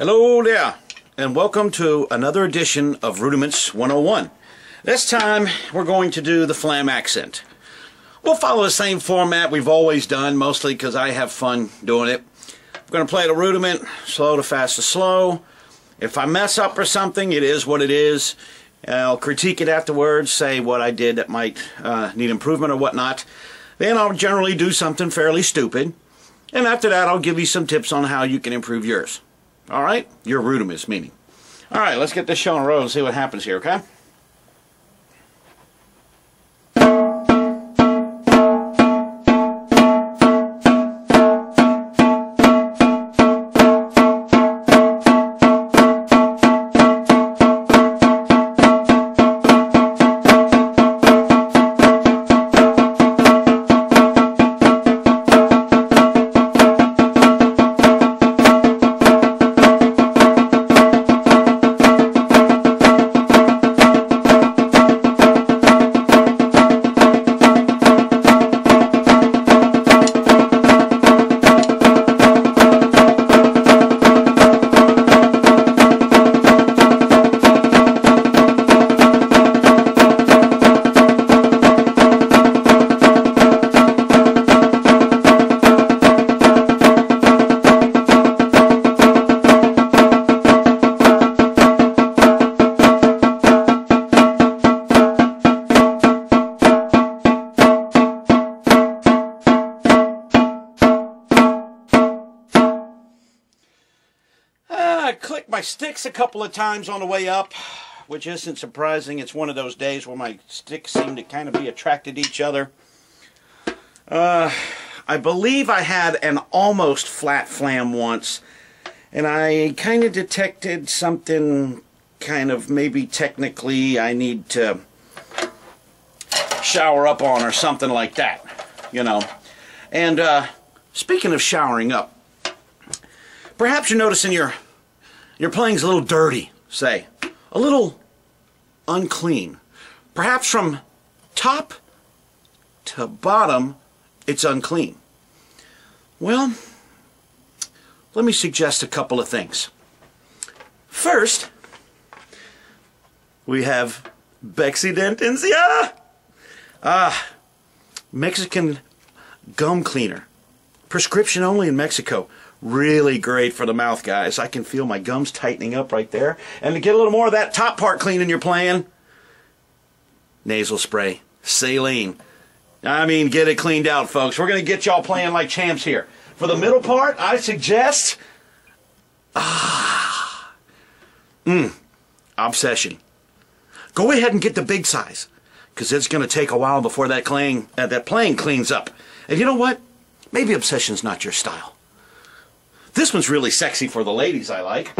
Hello there, and welcome to another edition of Rudiments 101. This time, we're going to do the flam accent. We'll follow the same format we've always done, mostly because I have fun doing it. I'm going to play the rudiment, slow to fast to slow. If I mess up or something, it is what it is. I'll critique it afterwards, say what I did that might uh, need improvement or whatnot. Then I'll generally do something fairly stupid. And after that, I'll give you some tips on how you can improve yours. All right? Your rudiments, meaning. All right, let's get this show on the road and see what happens here, okay? My sticks a couple of times on the way up, which isn't surprising. It's one of those days where my sticks seem to kind of be attracted to each other. Uh, I believe I had an almost flat flam once, and I kind of detected something kind of maybe technically I need to shower up on or something like that, you know. And uh, speaking of showering up, perhaps you're noticing your your playing's a little dirty, say, a little unclean. Perhaps from top to bottom, it's unclean. Well, let me suggest a couple of things. First, we have Bexy Bexidentencia. Ah, Mexican gum cleaner. Prescription only in Mexico. Really great for the mouth, guys. I can feel my gums tightening up right there. And to get a little more of that top part clean in your plan, nasal spray, saline. I mean, get it cleaned out, folks. We're going to get y'all playing like champs here. For the middle part, I suggest, ah, mmm, obsession. Go ahead and get the big size, because it's going to take a while before that, clean, uh, that cleans up. And you know what? Maybe obsession's not your style. This one's really sexy for the ladies, I like.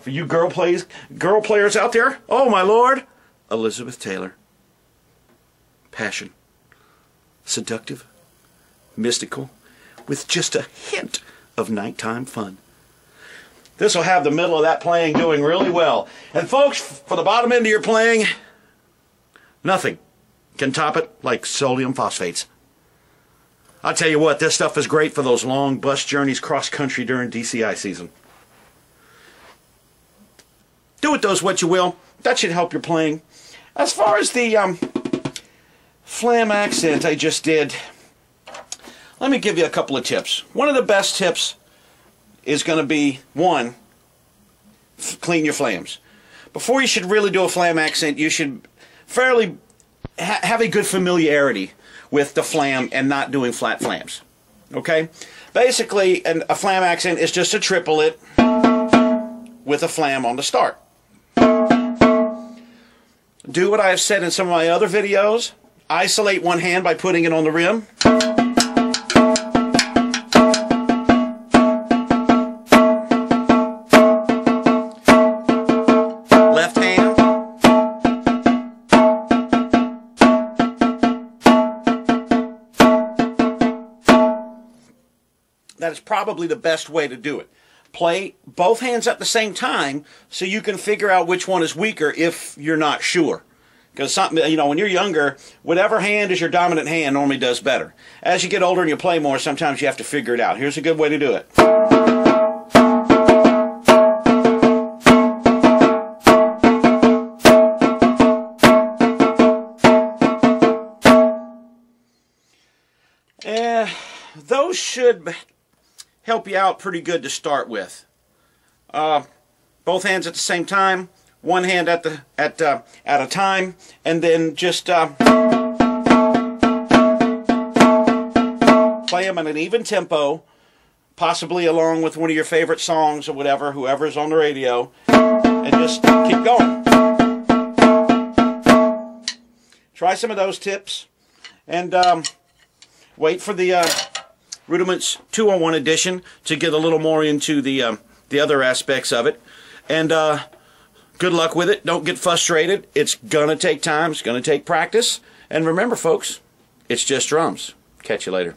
For you girl plays girl players out there, oh my lord, Elizabeth Taylor. Passion. Seductive. Mystical. With just a hint of nighttime fun. This will have the middle of that playing doing really well. And folks, for the bottom end of your playing, nothing can top it like sodium phosphates. I'll tell you what, this stuff is great for those long bus journeys cross country during DCI season. Do with those what you will. That should help your playing. As far as the um, flam accent I just did, let me give you a couple of tips. One of the best tips is going to be one, clean your flams. Before you should really do a flam accent, you should fairly ha have a good familiarity with the flam and not doing flat flams. Okay? Basically, an, a flam accent is just a triplet with a flam on the start. Do what I have said in some of my other videos. Isolate one hand by putting it on the rim. that is probably the best way to do it. Play both hands at the same time so you can figure out which one is weaker if you're not sure. Because something, you know, when you're younger, whatever hand is your dominant hand normally does better. As you get older and you play more, sometimes you have to figure it out. Here's a good way to do it. Eh, those should help you out pretty good to start with. Uh, both hands at the same time, one hand at the at uh, at a time, and then just uh, play them at an even tempo, possibly along with one of your favorite songs or whatever, whoever's on the radio, and just keep going. Try some of those tips, and um, wait for the uh, Rudiments 201 edition to get a little more into the um, the other aspects of it. And uh, good luck with it. Don't get frustrated. It's gonna take time. It's gonna take practice. And remember, folks, it's just drums. Catch you later.